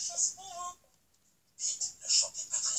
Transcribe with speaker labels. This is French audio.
Speaker 1: chose pour vous.
Speaker 2: Pete ne chantez pas très